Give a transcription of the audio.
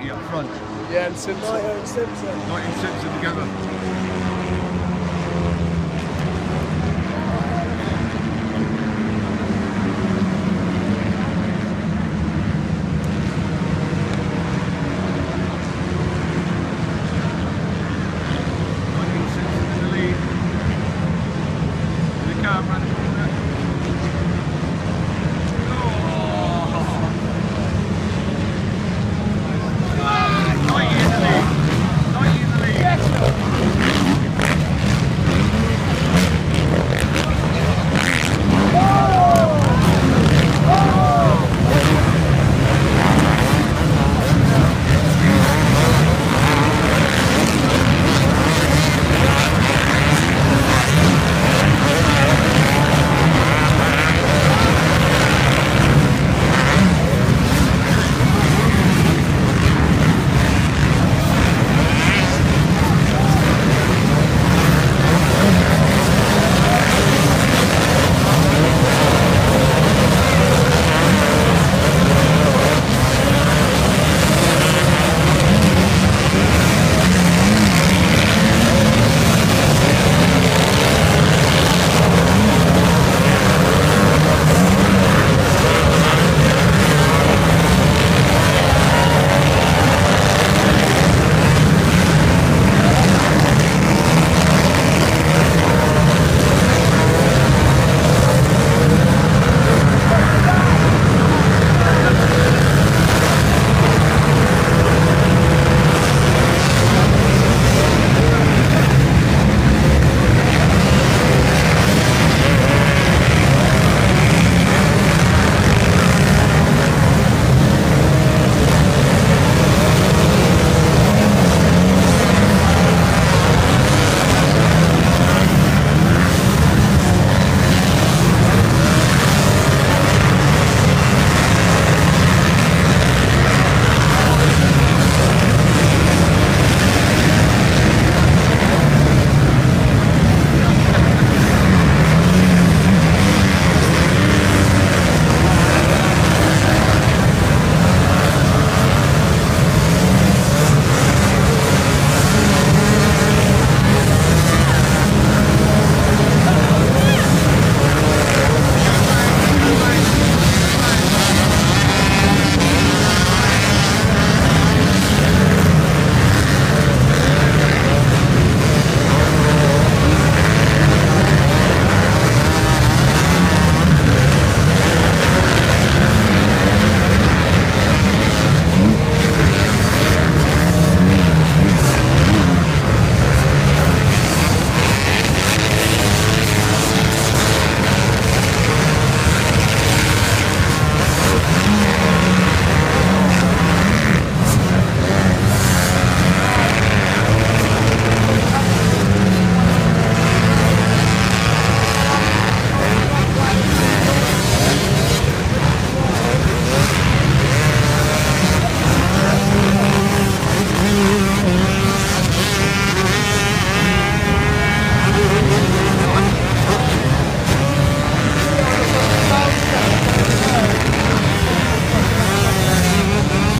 City up front. Yeah, and Simpson. Knighton and Simpson. Knight and Simpson together.